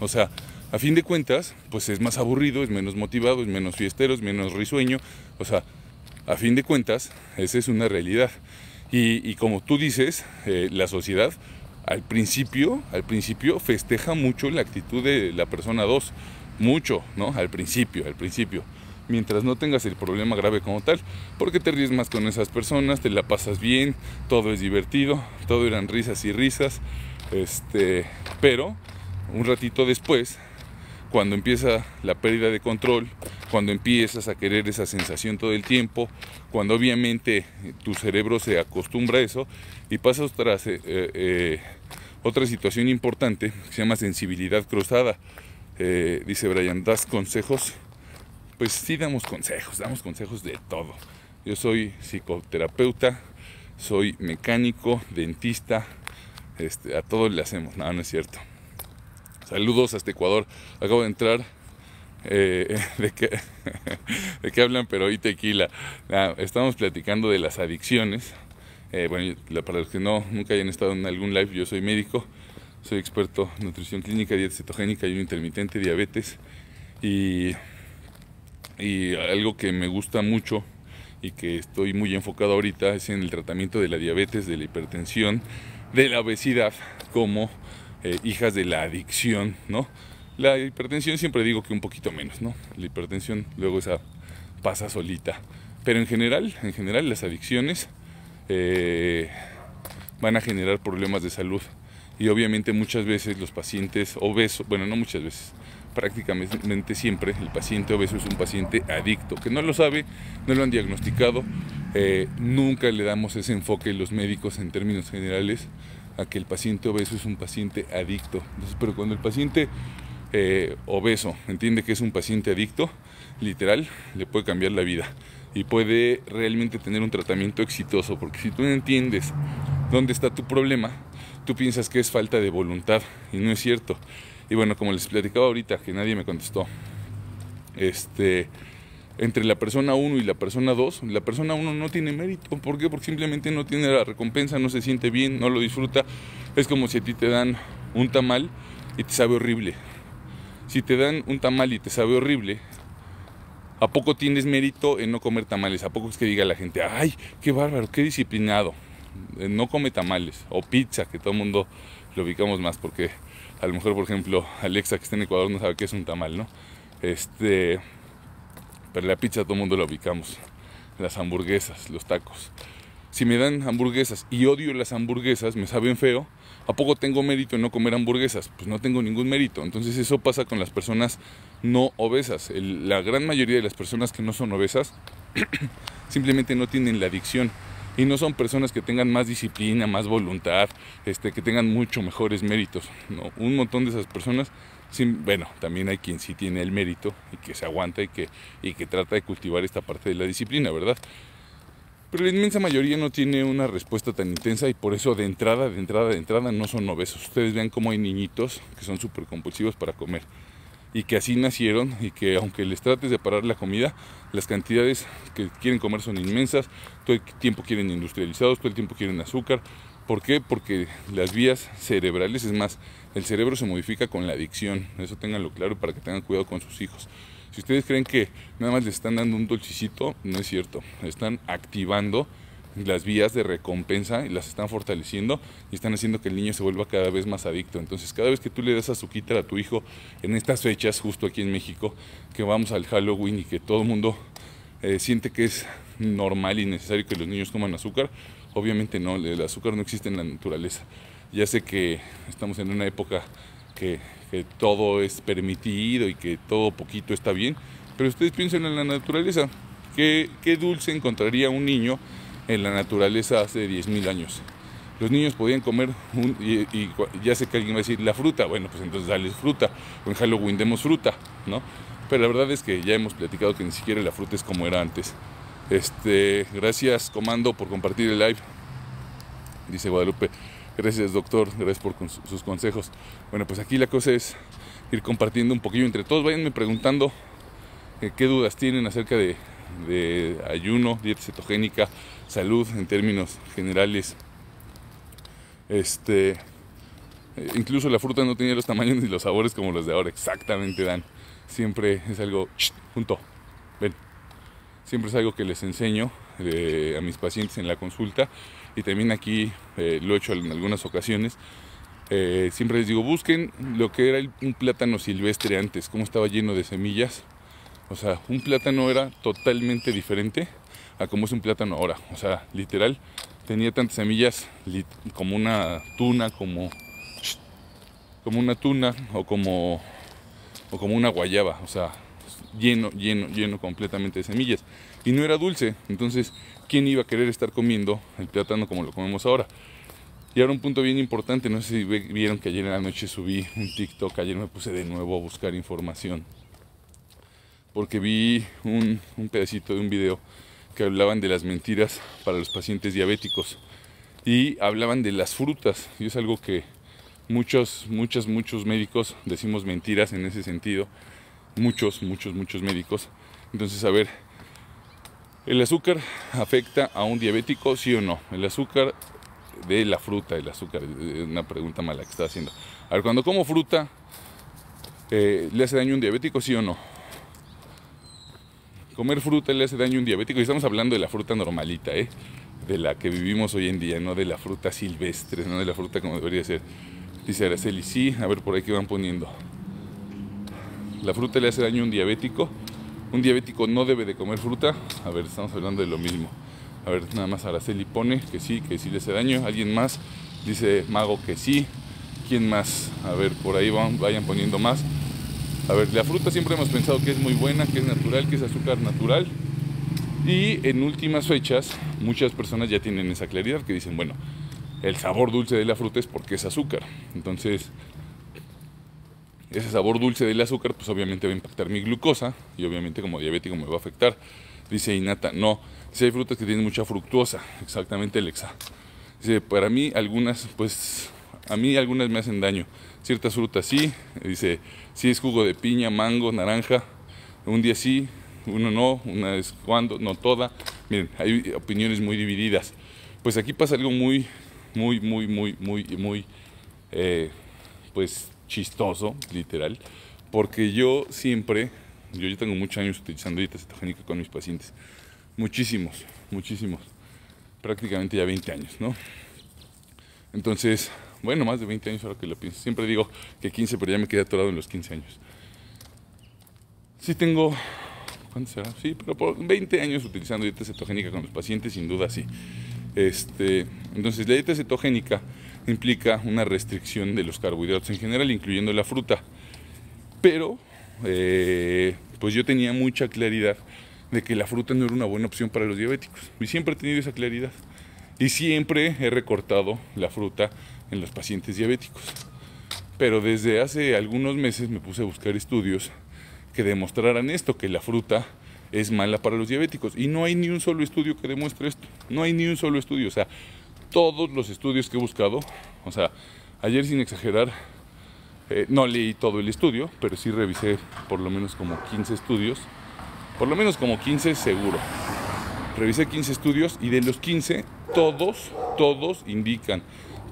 O sea, a fin de cuentas, pues es más aburrido, es menos motivado, es menos fiestero, es menos risueño. O sea, a fin de cuentas, esa es una realidad. Y, como tú dices, eh, la sociedad al principio, al principio festeja mucho la actitud de la persona 2. Mucho, ¿no? Al principio, al principio mientras no tengas el problema grave como tal, porque te ríes más con esas personas, te la pasas bien, todo es divertido, todo eran risas y risas, este, pero un ratito después, cuando empieza la pérdida de control, cuando empiezas a querer esa sensación todo el tiempo, cuando obviamente tu cerebro se acostumbra a eso y pasa otra, eh, eh, otra situación importante que se llama sensibilidad cruzada. Eh, dice Brian, das consejos pues sí damos consejos, damos consejos de todo. Yo soy psicoterapeuta, soy mecánico, dentista, este, a todos le hacemos, no, no es cierto. Saludos hasta Ecuador, acabo de entrar. Eh, (laughs) ¿de, qué, (laughs) ¿De qué hablan? Pero hoy tequila. estamos platicando de las adicciones. Eh, bueno, para los que no, nunca hayan estado en algún live, yo soy médico, soy experto en nutrición clínica, dieta cetogénica y intermitente, diabetes. Y y algo que me gusta mucho y que estoy muy enfocado ahorita es en el tratamiento de la diabetes, de la hipertensión, de la obesidad como eh, hijas de la adicción, ¿no? La hipertensión siempre digo que un poquito menos, ¿no? La hipertensión luego esa pasa solita. Pero en general, en general las adicciones eh, van a generar problemas de salud. Y obviamente muchas veces los pacientes obesos, bueno, no muchas veces, prácticamente siempre el paciente obeso es un paciente adicto, que no lo sabe, no lo han diagnosticado, eh, nunca le damos ese enfoque los médicos en términos generales a que el paciente obeso es un paciente adicto. pero cuando el paciente eh, obeso entiende que es un paciente adicto, literal, le puede cambiar la vida y puede realmente tener un tratamiento exitoso, porque si tú no entiendes dónde está tu problema, tú piensas que es falta de voluntad y no es cierto. Y bueno, como les platicaba ahorita, que nadie me contestó, este, entre la persona 1 y la persona 2, la persona 1 no tiene mérito. ¿Por qué? Porque simplemente no tiene la recompensa, no se siente bien, no lo disfruta. Es como si a ti te dan un tamal y te sabe horrible. Si te dan un tamal y te sabe horrible, ¿A poco tienes mérito en no comer tamales? ¿A poco es que diga la gente, ay, qué bárbaro, qué disciplinado? Eh, no come tamales. O pizza, que todo el mundo lo ubicamos más, porque a lo mejor, por ejemplo, Alexa que está en Ecuador no sabe qué es un tamal, ¿no? Este, pero la pizza todo mundo lo ubicamos. Las hamburguesas, los tacos. Si me dan hamburguesas y odio las hamburguesas, me saben feo, ¿a poco tengo mérito en no comer hamburguesas? Pues no tengo ningún mérito. Entonces eso pasa con las personas no obesas. la gran mayoría de las personas que no son obesas (clears throat) simplemente no tienen la adicción y no son personas que tengan más disciplina, más voluntad, este, que tengan mucho mejores méritos. No, un montón de esas personas, bueno, también hay quien sí tiene el mérito y que se aguanta y que, y que trata de cultivar esta parte de la disciplina, ¿verdad? Pero la inmensa mayoría no tiene una respuesta tan intensa y por eso de entrada, de entrada, de entrada no son obesos. Ustedes vean cómo hay niñitos que son súper compulsivos para comer y que así nacieron y que aunque les trates de parar la comida, las cantidades que quieren comer son inmensas, todo el tiempo quieren industrializados, todo el tiempo quieren azúcar. ¿Por qué? Porque las vías cerebrales, es más, el cerebro se modifica con la adicción, eso tenganlo claro para que tengan cuidado con sus hijos. Si ustedes creen que nada más les están dando un dulcicito, no es cierto. Están activando las vías de recompensa y las están fortaleciendo y están haciendo que el niño se vuelva cada vez más adicto. Entonces, cada vez que tú le das azuquita a tu hijo en estas fechas, justo aquí en México, que vamos al Halloween y que todo el mundo eh, siente que es normal y necesario que los niños coman azúcar, obviamente no, el azúcar no existe en la naturaleza. Ya sé que estamos en una época que que todo es permitido y que todo poquito está bien, pero ustedes piensen en la naturaleza. ¿Qué, qué dulce encontraría un niño en la naturaleza hace 10.000 años? Los niños podían comer, un, y, ya sé que alguien va a decir la fruta, bueno, pues entonces dales fruta, o en Halloween demos fruta, ¿no? Pero la verdad es que ya hemos platicado que ni siquiera la fruta es como era antes. Este, gracias, Comando, por compartir el live. Dice Guadalupe, Gracias, doctor. Gracias por sus consejos. Bueno, pues aquí la cosa es ir compartiendo un poquillo entre todos. Váyanme preguntando eh, qué dudas tienen acerca de, ayuno, dieta cetogénica, salud en términos generales. Este, eh, incluso la fruta no tenía los tamaños (laughs) ni los sabores como los de ahora exactamente dan. Siempre es algo junto. Ven. Siempre es algo que les enseño eh, a mis pacientes en la consulta y también aquí eh, lo he hecho en algunas ocasiones. Eh, siempre les digo, busquen lo que era un plátano silvestre antes, cómo estaba lleno de semillas. O sea, un plátano era totalmente diferente a cómo es un plátano ahora. O sea, literal, tenía tantas semillas como una tuna, como, como una tuna o como, o como una guayaba. O sea, lleno, lleno, lleno completamente de semillas. Y no era dulce. Entonces, ¿quién iba a querer estar comiendo el plátano como lo comemos ahora? Y ahora un punto bien importante, no sé si vieron que ayer en la noche subí un TikTok, ayer me puse de nuevo a buscar información, porque vi un, un pedacito de un video que hablaban de las mentiras para los pacientes diabéticos y hablaban de las frutas, y es algo que muchos, muchos, muchos médicos decimos mentiras en ese sentido, muchos, muchos, muchos médicos. Entonces, a ver, ¿El azúcar afecta a un diabético, sí o no? El azúcar de la fruta, el azúcar, es una pregunta mala que está haciendo. A ver, cuando como fruta, eh, ¿le hace daño a un diabético, sí o no? Comer fruta le hace daño a un diabético, y estamos hablando de la fruta normalita, ¿eh? De la que vivimos hoy en día, no de la fruta silvestre, no de la fruta como debería ser. Dice Araceli, sí, a ver por ahí que van poniendo. ¿La fruta le hace daño a un diabético? Un diabético no debe de comer fruta. A ver, estamos hablando de lo mismo. A ver, nada más Araceli pone que sí, que sí le hace daño. Alguien más dice Mago que sí. ¿Quién más? A ver, por ahí van, vayan poniendo más. A ver, la fruta siempre hemos pensado que es muy buena, que es natural, que es azúcar natural. Y en últimas fechas, muchas personas ya tienen esa claridad que dicen, bueno, el sabor dulce de la fruta es porque es azúcar. Entonces, ese sabor dulce del azúcar, pues obviamente va a impactar mi glucosa y obviamente como diabético me va a afectar. Dice Inata, no, si hay frutas que tienen mucha fructuosa, exactamente Alexa. Dice, para mí algunas, pues a mí algunas me hacen daño. Ciertas frutas sí, dice, si es jugo de piña, mango, naranja, un día sí, uno no, una vez cuando, no toda. Miren, hay opiniones muy divididas. Pues aquí pasa algo muy, muy, muy, muy, muy, muy, eh, pues chistoso, literal, porque yo siempre, Yo ya tengo muchos años utilizando dieta cetogénica con mis pacientes. Muchísimos, muchísimos. Prácticamente ya 20 años, ¿no? Entonces, bueno, más de 20 años ahora que lo pienso. Siempre digo que 15, pero ya me quedé atorado en los 15 años. Sí tengo, ¿cuánto será? Sí, pero por 20 años utilizando dieta cetogénica con los pacientes, sin duda sí. Este, entonces, la dieta cetogénica implica una restricción de los carbohidratos en general, incluyendo la fruta. Pero, eh, pues yo tenía mucha claridad de que la fruta no era una buena opción para los diabéticos. Y siempre he tenido esa claridad. Y siempre he recortado la fruta en los pacientes diabéticos. Pero desde hace algunos meses me puse a buscar estudios que demostraran esto, que la fruta es mala para los diabéticos. Y no hay ni un solo estudio que demuestre esto. No hay ni un solo estudio. O sea, todos los estudios que he buscado, o sea, ayer sin exagerar, eh, no leí todo el estudio, pero sí revisé por lo menos como 15 estudios. Por lo menos como 15 seguro. Revisé 15 estudios y de los 15, todos, todos indican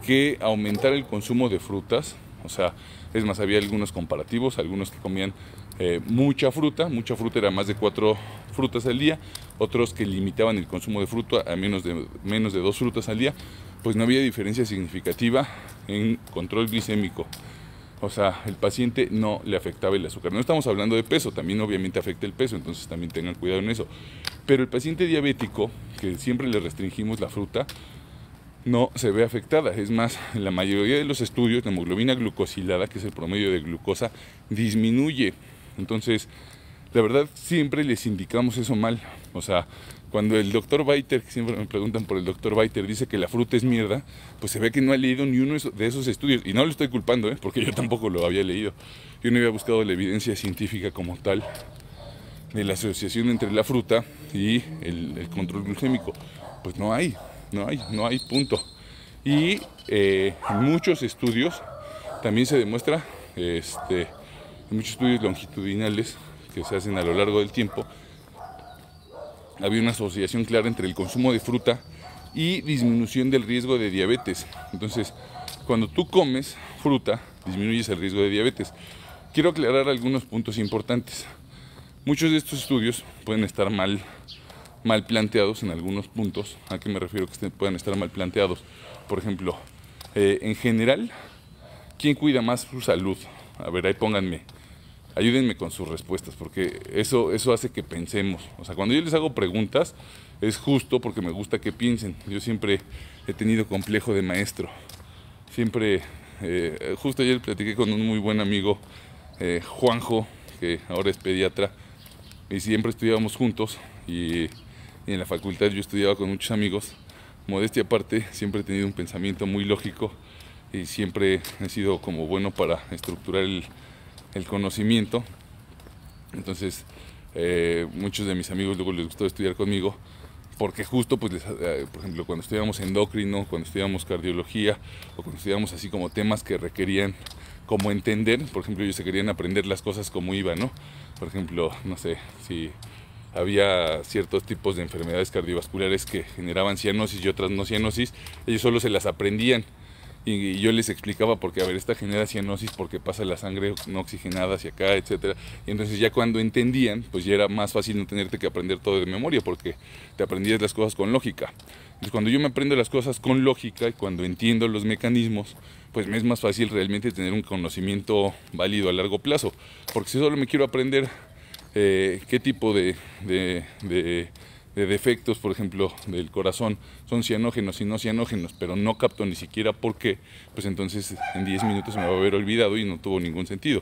que aumentar el consumo de frutas, o sea, es más, había algunos comparativos, algunos que comían eh, mucha fruta, mucha fruta era más de cuatro frutas al día, otros que limitaban el consumo de fruta a menos de, menos de dos frutas al día, pues no había diferencia significativa en control glicémico. O sea, el paciente no le afectaba el azúcar. No estamos hablando de peso, también obviamente afecta el peso, entonces también tengan cuidado en eso. Pero el paciente diabético, que siempre le restringimos la fruta, no se ve afectada. Es más, en la mayoría de los estudios, la hemoglobina glucosilada, que es el promedio de glucosa, disminuye. Entonces, la verdad, siempre les indicamos eso mal. O sea, cuando el doctor Baiter, que siempre me preguntan por el doctor Baiter, dice que la fruta es mierda, pues se ve que no ha leído ni uno de esos estudios. Y no lo estoy culpando, ¿eh? porque yo tampoco lo había leído. Yo no había buscado la evidencia científica como tal de la asociación entre la fruta y el, el control glucémico. Pues no hay no hay, no hay punto. Y eh, en muchos estudios también se demuestra, este, en muchos estudios longitudinales que se hacen a lo largo del tiempo, había una asociación clara entre el consumo de fruta y disminución del riesgo de diabetes. Entonces, cuando tú comes fruta, disminuyes el riesgo de diabetes. Quiero aclarar algunos puntos importantes. Muchos de estos estudios pueden estar mal mal planteados en algunos puntos. ¿A qué me refiero que puedan estar mal planteados? Por ejemplo, eh, en general, ¿quién cuida más su salud? A ver, ahí pónganme, ayúdenme con sus respuestas, porque eso, eso hace que pensemos. O sea, cuando yo les hago preguntas, es justo porque me gusta que piensen. Yo siempre he tenido complejo de maestro. Siempre, eh, justo ayer platiqué con un muy buen amigo, eh, Juanjo, que ahora es pediatra, y siempre estudiábamos juntos y y en la facultad yo estudiaba con muchos amigos. Modestia aparte, siempre he tenido un pensamiento muy lógico y siempre he sido como bueno para estructurar el, conocimiento. Entonces, eh, muchos de mis amigos luego les gustó estudiar conmigo porque justo, pues, eh, por ejemplo, cuando estudiamos endocrino, cuando estudiamos cardiología o cuando estudiamos así como temas que requerían como entender, por ejemplo, ellos se querían aprender las cosas como iban, ¿no? Por ejemplo, no sé, si había ciertos tipos de enfermedades cardiovasculares que generaban cianosis y otras no cianosis, ellos solo se las aprendían y, yo les explicaba porque, a ver, esta genera cianosis porque pasa la sangre no oxigenada hacia acá, etcétera. Y entonces ya cuando entendían, pues ya era más fácil no tenerte que aprender todo de memoria porque te aprendías las cosas con lógica. Entonces cuando yo me aprendo las cosas con lógica y cuando entiendo los mecanismos, pues me es más fácil realmente tener un conocimiento válido a largo plazo. Porque si solo me quiero aprender eh, qué tipo de, defectos, por ejemplo, del corazón son cianógenos y no cianógenos, pero no capto ni siquiera por qué, pues entonces en 10 minutos se me va a haber olvidado y no tuvo ningún sentido.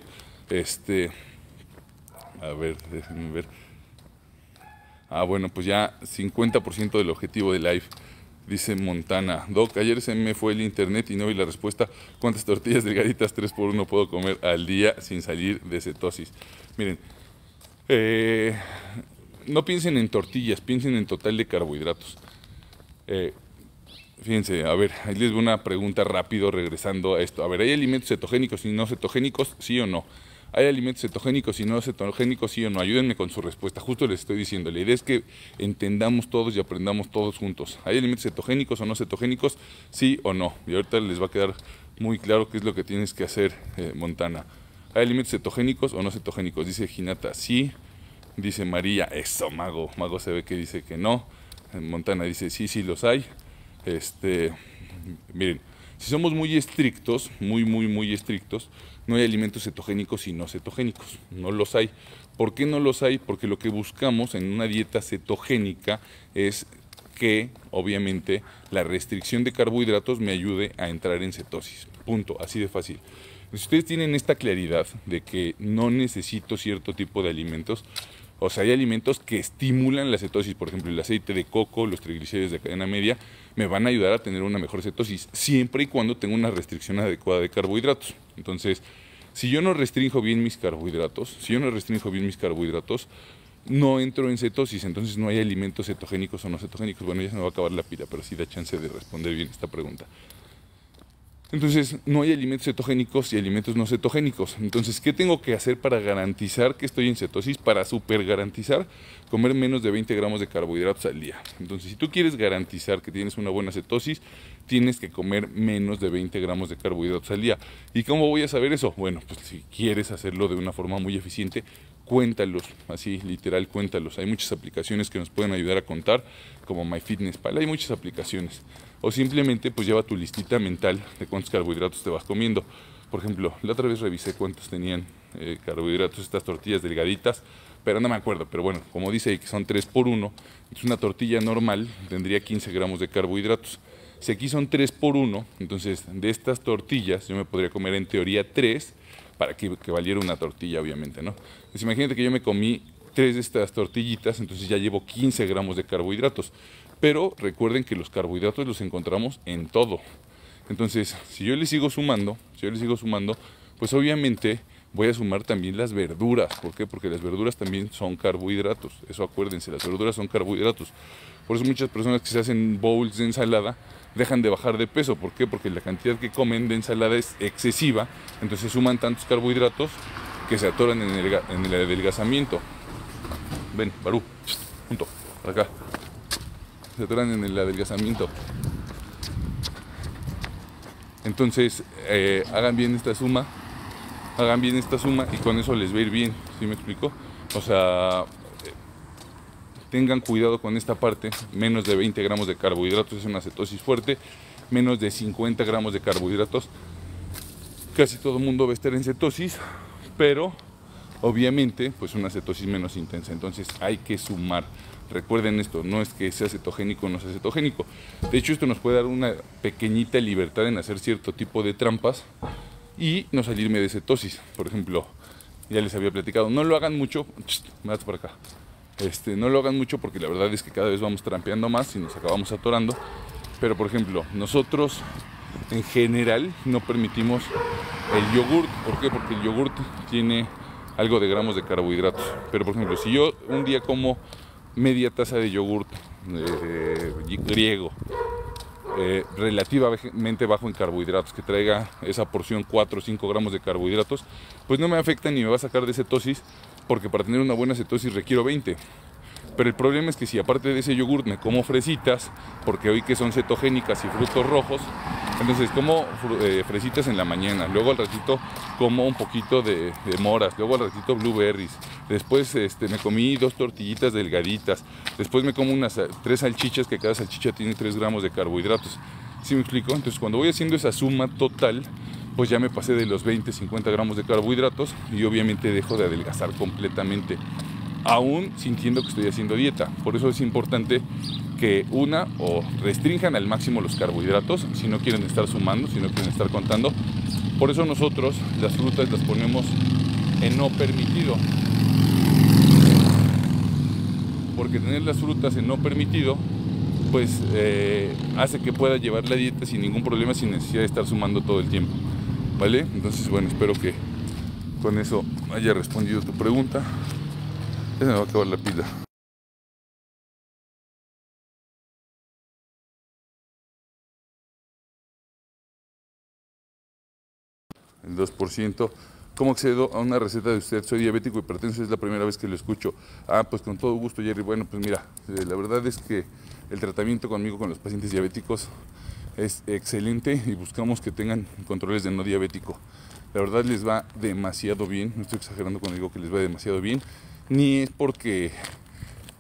Este, a ver, déjenme ver. Ah, bueno, pues ya 50% del objetivo de live. Dice Montana, Doc, ayer se me fue el internet y no vi la respuesta. ¿Cuántas tortillas delgaditas 3 por 1 puedo comer al día sin salir de cetosis? Miren, eh, no piensen en tortillas, piensen en total de carbohidratos. Eh, fíjense, a ver, ahí les doy una pregunta rápido regresando a esto. A ver, ¿hay alimentos cetogénicos y no cetogénicos? ¿Sí o no? ¿Hay alimentos cetogénicos y no cetogénicos? ¿Sí o no? Ayúdenme con su respuesta. Justo les estoy diciendo. La idea es que entendamos todos y aprendamos todos juntos. ¿Hay alimentos cetogénicos o no cetogénicos? ¿Sí o no? Y ahorita les va a quedar muy claro qué es lo que tienes que hacer, eh, Montana. ¿Hay alimentos cetogénicos o no cetogénicos? Dice Ginata, sí Dice María, eso, Mago. Mago se ve que dice que no. Montana dice, sí, sí los hay. Este, miren, si somos muy estrictos, muy, muy, muy estrictos, no hay alimentos cetogénicos y no cetogénicos. No los hay. ¿Por qué no los hay? Porque lo que buscamos en una dieta cetogénica es que, obviamente, la restricción de carbohidratos me ayude a entrar en cetosis. Punto, así de fácil. Si ustedes tienen esta claridad de que no necesito cierto tipo de alimentos, o sea, hay alimentos que estimulan la cetosis, por ejemplo, el aceite de coco, los triglicéridos de cadena media, me van a ayudar a tener una mejor cetosis, siempre y cuando tenga una restricción adecuada de carbohidratos. Entonces, si yo no restringo bien mis carbohidratos, si yo no restringo bien mis carbohidratos, no entro en cetosis, entonces no hay alimentos cetogénicos o no cetogénicos. Bueno, ya se me va a acabar la pila, pero sí da chance de responder bien esta pregunta. Entonces, no hay alimentos cetogénicos y alimentos no cetogénicos. Entonces, ¿qué tengo que hacer para garantizar que estoy en cetosis? Para super garantizar comer menos de 20 gramos de carbohidratos al día. Entonces, si tú quieres garantizar que tienes una buena cetosis, tienes que comer menos de 20 gramos de carbohidratos al día. ¿Y cómo voy a saber eso? Bueno, pues si quieres hacerlo de una forma muy eficiente, cuéntalos, así literal, cuéntalos. Hay muchas aplicaciones que nos pueden ayudar a contar, como MyFitnessPal, hay muchas aplicaciones o simplemente pues lleva tu listita mental de cuántos carbohidratos te vas comiendo. Por ejemplo, la otra vez revisé cuántos tenían eh, carbohidratos estas tortillas delgaditas, pero no me acuerdo, pero bueno, como dice ahí que son 3 por 1, entonces una tortilla normal tendría 15 gramos de carbohidratos. Si aquí son 3 por 1, entonces de estas tortillas yo me podría comer en teoría 3 para que, valiera una tortilla, obviamente, ¿no? Entonces imagínate que yo me comí tres de estas tortillitas, entonces ya llevo 15 gramos de carbohidratos. Pero recuerden que los carbohidratos los encontramos en todo. Entonces, si yo le sigo sumando, si yo le sigo sumando, pues obviamente voy a sumar también las verduras. ¿Por qué? Porque las verduras también son carbohidratos. Eso acuérdense, las verduras son carbohidratos. Por eso muchas personas que se hacen bowls de ensalada dejan de bajar de peso. ¿Por qué? Porque la cantidad que comen de ensalada es excesiva. Entonces suman tantos carbohidratos que se atoran en el, en el adelgazamiento. Ven, Barú, punto, para acá se atoran en el adelgazamiento. Entonces, eh, hagan bien esta suma, hagan bien esta suma y con eso les va a ir bien, ¿sí me explico? O sea, tengan cuidado con esta parte, menos de 20 gramos de carbohidratos es una cetosis fuerte, menos de 50 gramos de carbohidratos, casi todo el mundo va a estar en cetosis, pero obviamente pues una cetosis menos intensa, entonces hay que sumar. Recuerden esto, no es que sea cetogénico o no sea cetogénico. De hecho, esto nos puede dar una pequeñita libertad en hacer cierto tipo de trampas y no salirme de cetosis. Por ejemplo, ya les había platicado, no lo hagan mucho, me por acá. Este, no lo hagan mucho porque la verdad es que cada vez vamos trampeando más y nos acabamos atorando. Pero por ejemplo, nosotros en general no permitimos el yogurt. ¿Por qué? Porque el yogurt tiene algo de gramos de carbohidratos. Pero por ejemplo, si yo un día como media taza de yogurt eh, griego, eh, relativamente bajo en carbohidratos, que traiga esa porción 4 o 5 gramos de carbohidratos, pues no me afecta ni me va a sacar de cetosis, porque para tener una buena cetosis requiero 20. Pero el problema es que si aparte de ese yogur me como fresitas, porque hoy que son cetogénicas y frutos rojos, entonces como eh, fresitas en la mañana, luego al ratito como un poquito de, moras, luego al ratito blueberries, después este, me comí dos tortillitas delgaditas, después me como unas tres salchichas que cada salchicha tiene 3 gramos de carbohidratos. ¿Sí me explico? Entonces cuando voy haciendo esa suma total, pues ya me pasé de los 20, 50 gramos de carbohidratos y obviamente dejo de adelgazar completamente aún sintiendo que estoy haciendo dieta. Por eso es importante que una o restrinjan al máximo los carbohidratos si no quieren estar sumando, si no quieren estar contando. Por eso nosotros las frutas las ponemos en no permitido. Porque tener las frutas en no permitido pues eh, hace que pueda llevar la dieta sin ningún problema, sin necesidad de estar sumando todo el tiempo. ¿Vale? Entonces, bueno, espero que con eso haya respondido tu pregunta. Ya se me va a acabar la pila. El 2%. ¿Cómo accedo a una receta de usted? Soy diabético y hipertenso, es la primera vez que lo escucho. Ah, pues con todo gusto, Jerry. Bueno, pues mira, eh, la verdad es que el tratamiento conmigo con los pacientes diabéticos es excelente y buscamos que tengan controles de no diabético. La verdad les va demasiado bien, no estoy exagerando cuando digo que les va demasiado bien ni es porque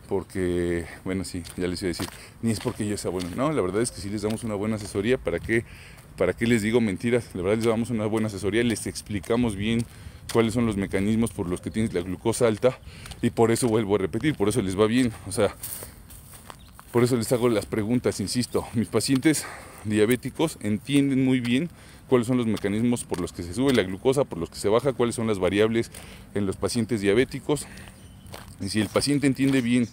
porque, bueno, sí, ya les iba a decir, ni es porque yo sea bueno. No, la verdad es que sí les damos una buena asesoría. ¿Para qué, para qué les digo mentiras? La verdad les damos una buena asesoría, les explicamos bien cuáles son los mecanismos por los que tienes la glucosa alta y por eso vuelvo a repetir, por eso les va bien. O sea, por eso les hago las preguntas, insisto. Mis pacientes diabéticos entienden muy bien cuáles son los mecanismos por los que se sube la glucosa, por los que se baja, cuáles son las variables en los pacientes diabéticos. Y si el paciente entiende bien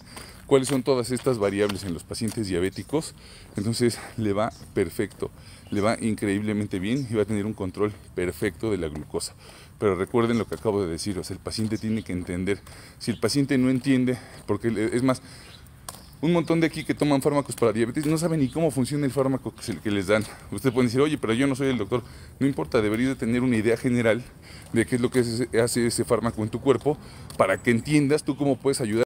cuáles son todas estas variables en los pacientes diabéticos, entonces le va perfecto, le va increíblemente bien y va a tener un control perfecto de la glucosa. Pero recuerden lo que acabo de decir, el paciente tiene que entender. Si el paciente no entiende, porque es más, un montón de aquí que toman fármacos para diabetes no saben ni cómo funciona el fármaco que, que les dan. Ustedes pueden decir, oye, pero yo no soy el doctor. No importa, deberías de tener una idea general de qué es lo que hace ese fármaco en tu cuerpo para que entiendas tú cómo puedes ayudar.